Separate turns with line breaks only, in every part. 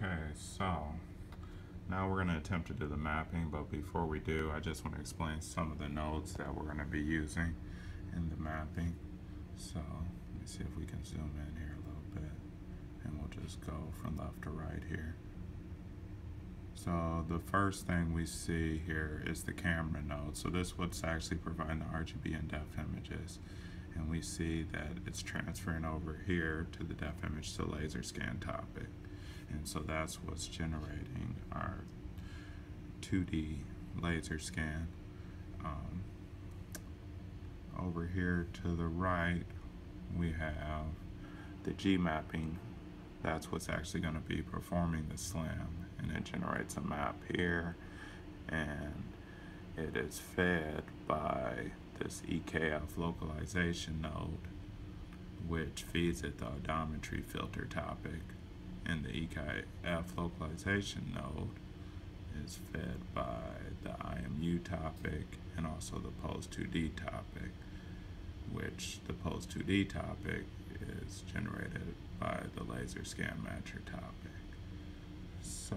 Okay, so now we're going to attempt to do the mapping, but before we do, I just want to explain some of the nodes that we're going to be using in the mapping. So let me see if we can zoom in here a little bit, and we'll just go from left to right here. So the first thing we see here is the camera node. So this is what's actually providing the RGB and depth images. And we see that it's transferring over here to the depth image to laser scan topic. And so that's what's generating our 2D laser scan. Um, over here to the right, we have the G mapping. That's what's actually going to be performing the SLAM. And it generates a map here. And it is fed by this EKF localization node, which feeds it the odometry filter topic and the EKF localization node is fed by the IMU topic and also the Pose2D topic, which the Pose2D topic is generated by the laser scan matcher topic. So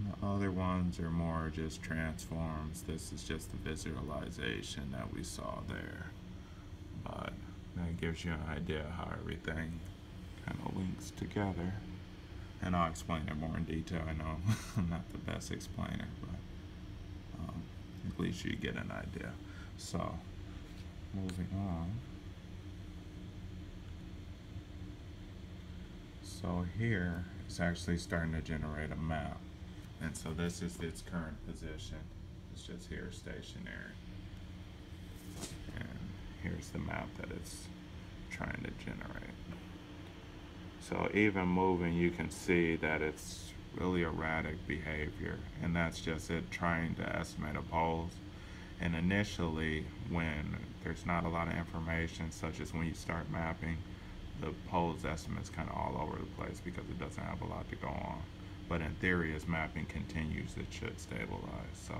the other ones are more just transforms. This is just the visualization that we saw there. But that gives you an idea how everything kind of links together. And I'll explain it more in detail. I know I'm not the best explainer, but um, at least you get an idea. So, moving on. So here, it's actually starting to generate a map. And so this is its current position. It's just here stationary. And here's the map that it's trying to generate. So even moving, you can see that it's really erratic behavior, and that's just it trying to estimate a pose. And initially, when there's not a lot of information, such as when you start mapping, the pose estimate's kind of all over the place because it doesn't have a lot to go on. But in theory, as mapping continues, it should stabilize. So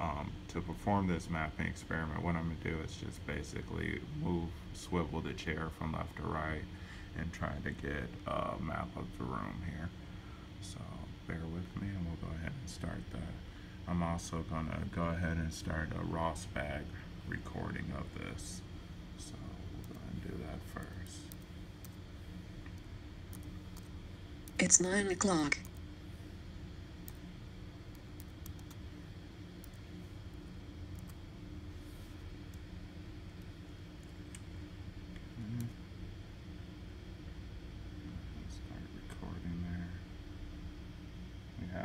um, to perform this mapping experiment, what I'm gonna do is just basically move, swivel the chair from left to right, and trying to get a map of the room here. So bear with me and we'll go ahead and start that. I'm also gonna go ahead and start a ROSBAG recording of this. So we'll go and do that first.
It's nine o'clock.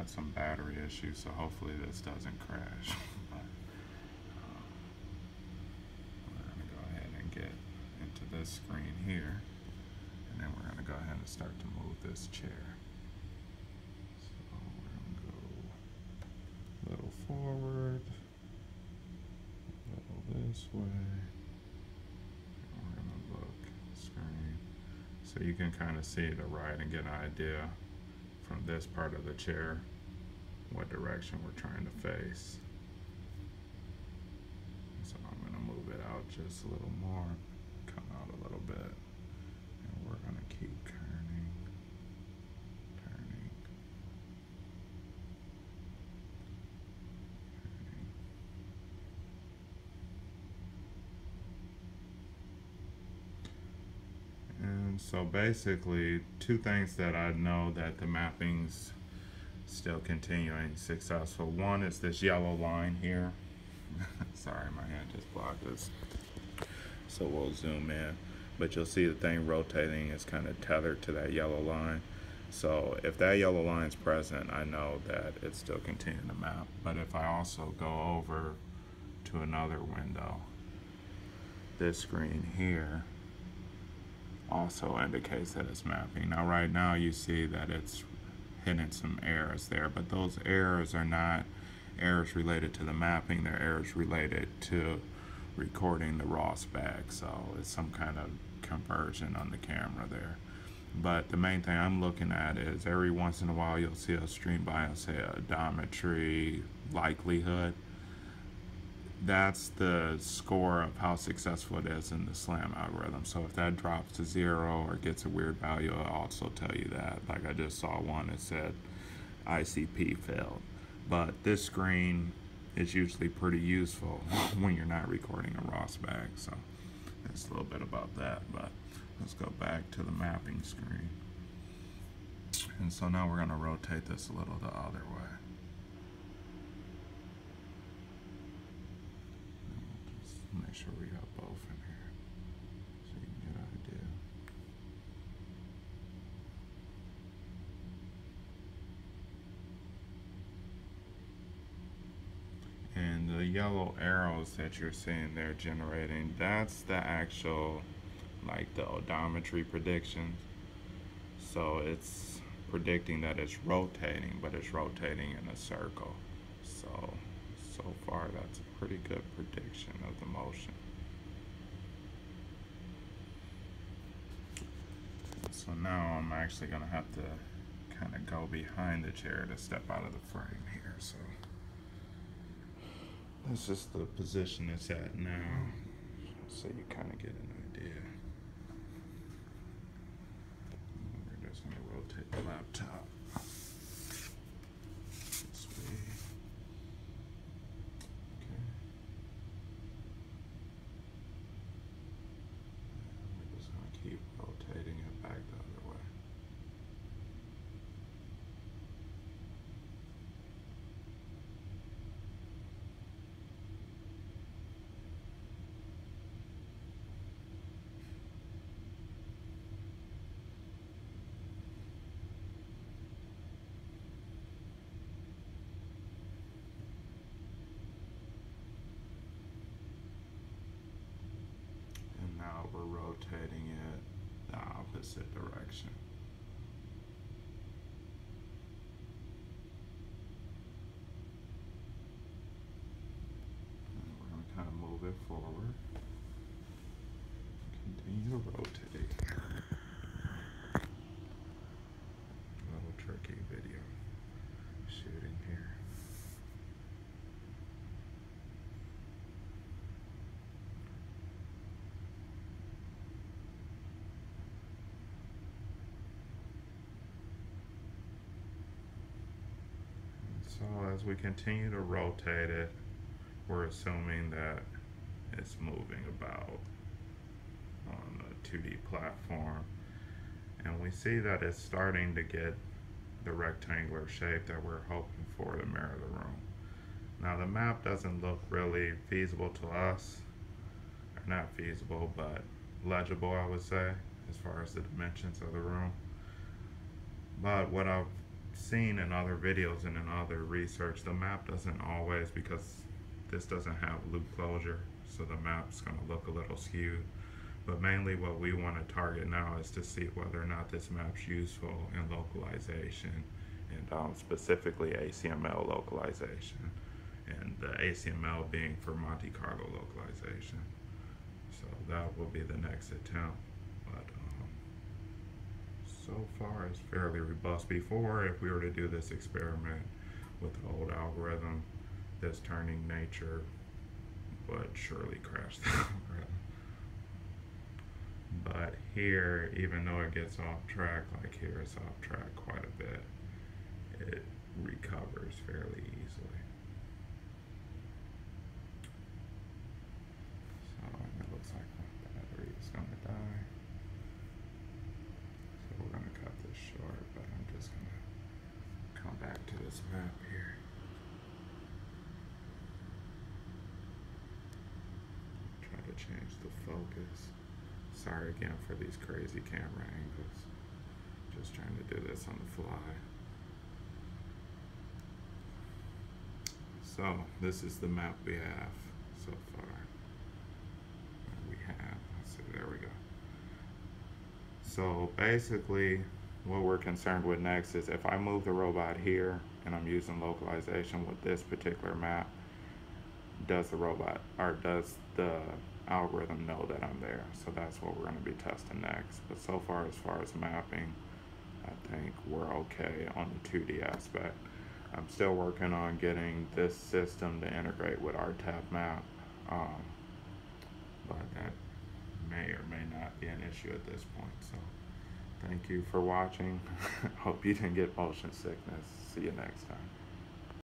Had some battery issues, so hopefully this doesn't crash. but, um, we're going to go ahead and get into this screen here, and then we're going to go ahead and start to move this chair. So we're going to go a little forward, a little this way. We're to look screen. So you can kind of see the right and get an idea from this part of the chair what direction we're trying to face. So I'm going to move it out just a little more, come out a little bit, and we're going to keep turning, turning, turning. And so basically, two things that I know that the mappings still continuing successful. One is this yellow line here. Sorry, my hand just blocked this. So we'll zoom in. But you'll see the thing rotating is kind of tethered to that yellow line. So if that yellow line is present, I know that it's still continuing to map. But if I also go over to another window, this screen here also indicates that it's mapping. Now right now you see that it's hitting some errors there, but those errors are not errors related to the mapping, they're errors related to recording the ROSBAG, so it's some kind of conversion on the camera there. But the main thing I'm looking at is every once in a while you'll see a stream by and say odometry likelihood. That's the score of how successful it is in the SLAM algorithm. So if that drops to zero or gets a weird value, it'll also tell you that. Like I just saw one that said ICP failed. But this screen is usually pretty useful when you're not recording a ROS bag. So that's a little bit about that. But let's go back to the mapping screen. And so now we're going to rotate this a little the other way. Just make sure we got both in here so you can get an idea. And the yellow arrows that you're seeing there generating, that's the actual, like the odometry predictions. So it's predicting that it's rotating, but it's rotating in a circle. So, so far that's pretty good prediction of the motion. So now I'm actually gonna have to kind of go behind the chair to step out of the frame here, so. That's just the position it's at now, so you kind of get an idea. We're just gonna rotate the laptop. This way. Okay. And We're just gonna keep rotating it back the other way. And now we're rotating it the opposite direction. We're gonna kind of move it forward. Continue to rotate. A little tricky video shooting here. So as we continue to rotate it, we're assuming that it's moving about on the 2D platform. And we see that it's starting to get the rectangular shape that we're hoping for to mirror the room. Now the map doesn't look really feasible to us, or not feasible, but legible I would say, as far as the dimensions of the room. But what I've seen in other videos and in other research, the map doesn't always, because this doesn't have loop closure, so the map's gonna look a little skewed. But mainly what we wanna target now is to see whether or not this map's useful in localization, and um, specifically ACML localization, and the ACML being for Monte Carlo localization. So that will be the next attempt, so far it's fairly robust. Before, if we were to do this experiment with the old algorithm, this turning nature would surely crash the algorithm. But here, even though it gets off track, like here it's off track quite a bit, it recovers fairly easily. So it looks like my battery is gonna die. So we're gonna cut this short, but I'm just gonna come back to this map here. Try to change the focus. Sorry again for these crazy camera angles. Just trying to do this on the fly. So this is the map we have so far. We have, let's see, there we go. So basically, what we're concerned with next is if I move the robot here and I'm using localization with this particular map, does the robot or does the algorithm know that I'm there? So that's what we're going to be testing next. But so far, as far as mapping, I think we're okay on the 2D aspect. I'm still working on getting this system to integrate with RTAB-Map. Um, but that may or may not be an issue at this point. So thank you for watching. Hope you didn't get motion sickness. See you next time.